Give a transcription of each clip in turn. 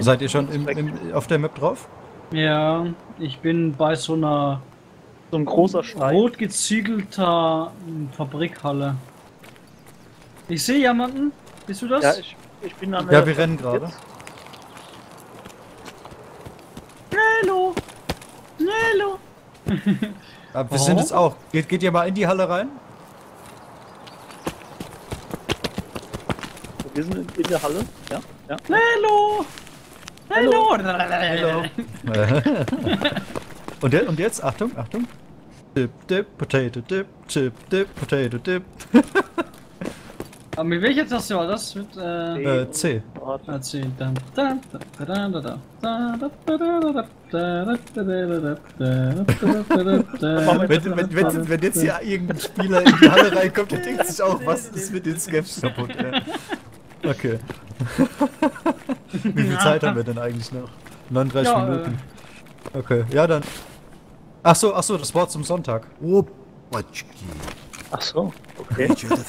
Seid ihr schon im, im, auf der Map drauf? Ja, ich bin bei so einer So ein großer Stein. rot geziegelter ähm, Fabrikhalle. Ich sehe jemanden. Bist du das? Ja, ich, ich bin an Ja, wir rennen gerade. Hallo! Hallo! Aber wir Oh. sind jetzt auch. Geht, geht ihr mal in die Halle rein? Wir sind in, in der Halle. Ja, ja. Hallo. Hallo. und, und jetzt, Achtung, Achtung. Dip, dip, potato, dip, chip, dip, potato, dip. Aber mit welcher Taste war das? Mit äh, C. C. wenn, wenn, wenn, jetzt hier irgendein Spieler in die Halle reinkommt, der denkt sich auch, was ist mit den Sketch kaputt? Ja. Okay. Wie viel Zeit haben wir denn eigentlich noch? 39 Ja, Minuten. Okay, ja dann. Ach so, ach so, das Wort zum Sonntag. Опачки. Ach so, okay. Чё тут?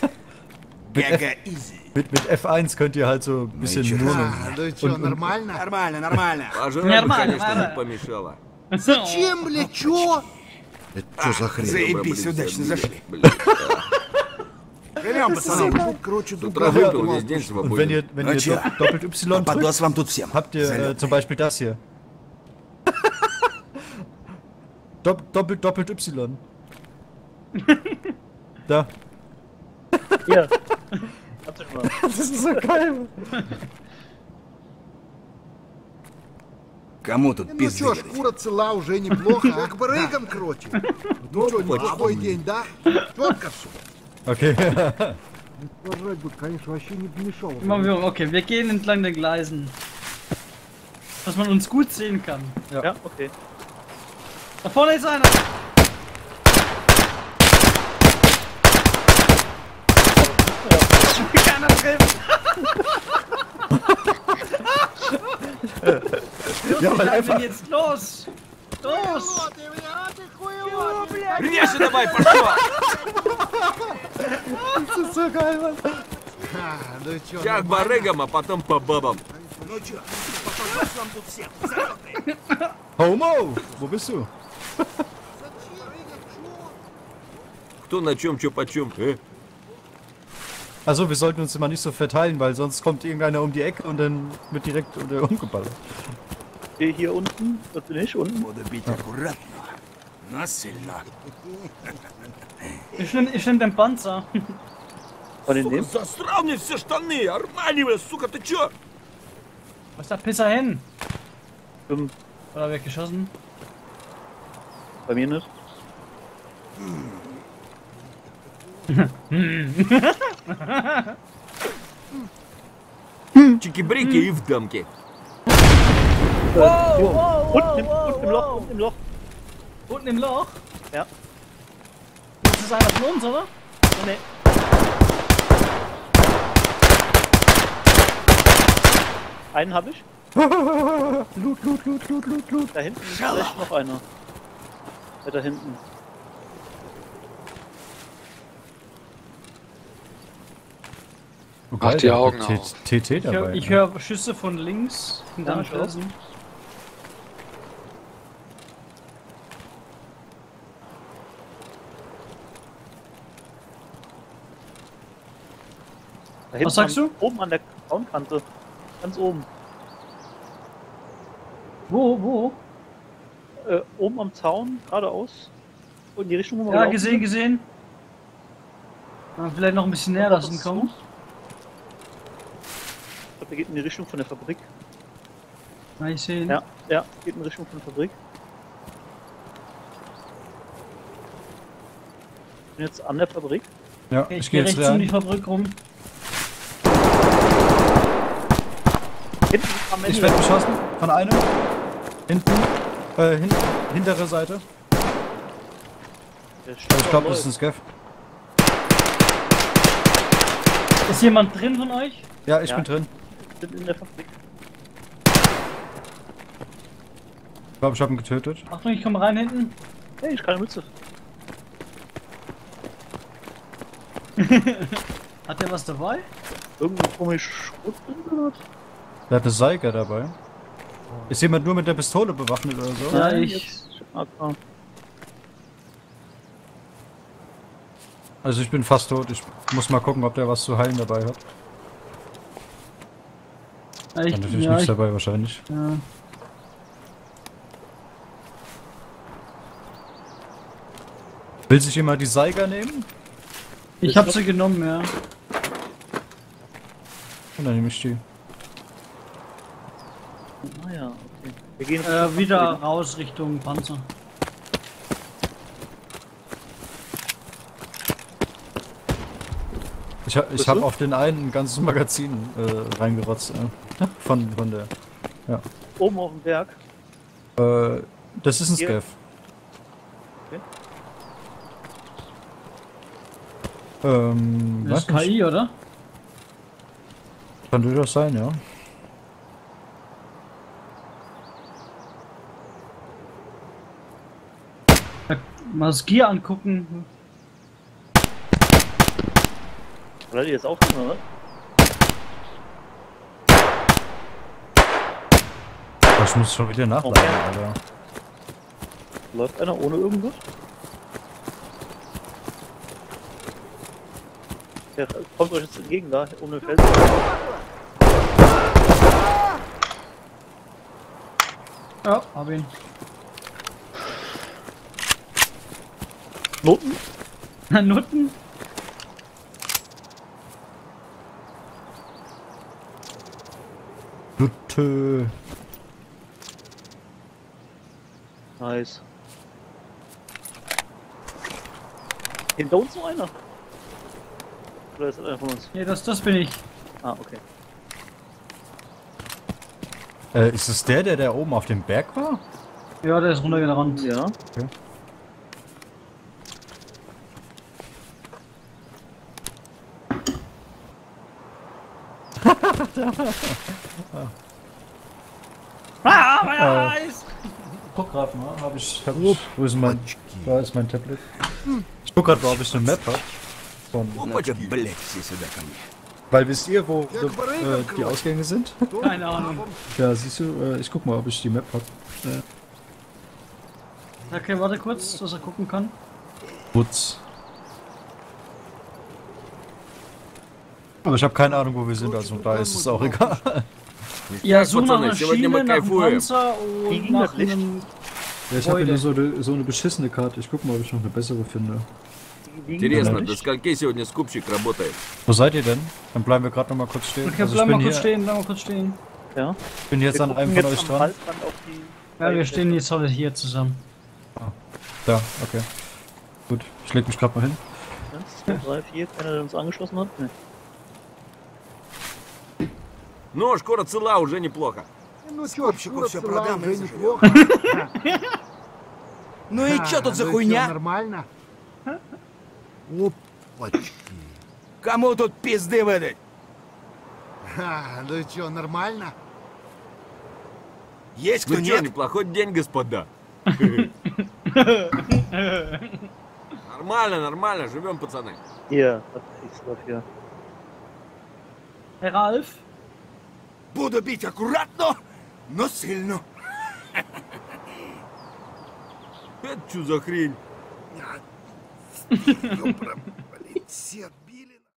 Мега изи. Mit, mit F1 könnt ihr halt so ein bisschen murmeln. А, ну чё, Und- und- нормально? Нормально, нормально. Пожрать, Нормально, конечно, нормально. не помешало. Чем, бля, чё? Это что за хрень? Заебись, удачно зашли. Берем, пацаны. Ну, короче, С тут утра выпил, весь день Und wenn ihr, свободен. wenn Ну ihr doppelt Y drückt, вам тут всем. habt ihr äh, zum Beispiel das hier. Dopp, doppelt, doppelt Y. Da. Hier. Warte mal. Das ist so geil. Кому тут Ну пизды чё, горит? шкура цела уже неплохо, а к барыгам кроче. Ну что, неплохой день, да? Четко все. Okay. Пожрать бы, конечно, вообще не помешало. Machen wir- Okay, wir gehen entlang der Gleisen. Dass man uns gut sehen kann. Ja, okay. Da vorne ist einer! Keiner trifft! ja, weil Was einfach. denn jetzt los? Los! Режь давай, пошел! Das ist so geil, Mann. Ну чё, Сейчас к барыгам, а потом по бабам. Ну чё, подос вам тут всем. Залетные. Homo! Wo bist du? Кто на чем, что почем. Э? Also, wir sollten uns immer nicht so verteilen, weil sonst kommt irgendeiner um die Ecke und dann wird direkt äh, umgeballert. Hier, hier unten, das bin ich unten. Буду бить аккуратно, но сильно. Ich nehm, ich nehm den Panzer. Von den Сука, nehmen. засрал мне все штаны! Армани, бля, сука, ты чё? Was ist der Pisser hin? Fünf. Oder wird geschossen? Bei mir nicht. Чики-брики и в дамки. Äh, hier. unten, im, unten im Loch, unten im Loch. Unten im Loch? Ja. Das ist einer von uns, oder? Nee. Einen habe ich. Loot, loot, loot, loot, loot, loot. Da hinten ist vielleicht noch einer. Ja, da hinten. Mach die Augen auf. TT Ich höre dabei. ich ne? hör Schüsse von links. Ja, ich hinten sagst am, Oben an der Frauenkante. Ganz oben. Wo, wo? Äh, oben am Zaun, geradeaus. Und in die Richtung, wo wir Ja, laufen gesehen, gesehen. Ja, vielleicht noch ein bisschen näher lassen kommen. Ich glaube, der geht in die Richtung von der Fabrik. Mal ich sehen. Ja, ja, geht in Richtung von der Fabrik. Ich bin jetzt an der Fabrik. Ja, Okay, ich, ich gehe jetzt rechts um die. Fabrik rum. Hinten am Ende. Ich werde beschossen von einem. Hinten. Äh, hin, hintere Seite. Ich glaube, da das ist ein Scav. Ist jemand drin von euch? Ja, ich Ja. bin drin. sind in der Fabrik. Ich glaube, ich habe ihn getötet. Achtung, ich komme rein hinten. Hey, ich keine Mütze. Hat der was dabei? Irgendein komisch Schrot drin oder was? Der hat eine Seiger dabei. Ist jemand nur mit der Pistole bewaffnet oder so? Ja, Nein, ich. Also ich bin fast tot. Ich muss mal gucken, ob der was zu heilen dabei hat. Ja, Hat ich, natürlich ja, nichts ich, dabei wahrscheinlich. ja. Will sich jemand die Seiger nehmen? ich hab sie genommen, ja. Und dann nehme ich die. Ah ja, okay. Wir gehen Äh, wieder raus Richtung Panzer. Ich, ha ich habe auf den einen ein ganzes Magazin äh, reingerotzt. Äh, von, von der. oben auf dem Berg. Äh, das ist ein? Scav. Okay. Ähm, Das ist nicht. KI, oder? Kann durchaus sein, ja. Mal das Gear angucken. Oder die jetzt auch drin, oder? Ich muss schon wieder nachladen, Okay. Alter. Läuft einer ohne irgendwas? Der kommt euch jetzt entgegen da, um den Fels. Ja, hab ihn. Noten? Nutten? Nutte. Nice. Hinter uns noch einer? Oder ist das einer von uns? Nee, das, das bin ich. Ah, okay. Äh, ist es der, der da oben auf dem Berg war? Ja, der ist runtergerannt. Ja. ah, mein äh, Eis! Guck grad mal, hab ich. Hab ich wo ist mein. Da ist mein Tablet. Ich guck grad mal, ob ich eine Map hab. Weil wisst ihr, wo äh, die Ausgänge sind? Keine Ahnung. Ja, siehst du, äh, ich guck mal, ob ich die Map hab. Ja. Okay, warte kurz, dass er gucken kann. Putz. Aber ich habe keine Ahnung, wo wir sind, also da ist es auch egal. Ja, Так, such nach пацаны, einer сегодня Schiene, мы nach einem кайфуем. Panzer Wie und ging nach das Licht? einem... Ja, ich habe Freude. nur so eine, so eine beschissene Karte. Ich guck mal, ob ich noch eine bessere finde. Die Интересно, Давай. до скольки сегодня скупщик работает? Wo seid ihr denn? Dann bleiben wir gerade noch mal kurz stehen. Okay, Also ich bleib bin mal kurz hier, stehen, bleib mal kurz stehen. Ja. bin jetzt Wir an einem gucken von jetzt euch am dran. Halsband auf die Ja, wir stehen jetzt alle hier zusammen. Da, okay. Gut, ich leg mich gerade mal hin. 1, 2, 3, 4. Keiner, der uns angeschlossen hat? Nee. Ну, шкура цела, уже неплохо. Ну чё, Скупщику шкура всё цела, продам и уже неплохо. Ну и чё тут за ну хуйня? нормально? Опачки. Кому тут пизды выдать? Ха, ну чё, нормально? Есть кто Ну чё, нет? неплохой день, господа. Нормально, нормально, живем, пацаны. Hier, das du dafür. Herr Ralf? Буду бить аккуратно, но сильно. Это что за хрень? Блин,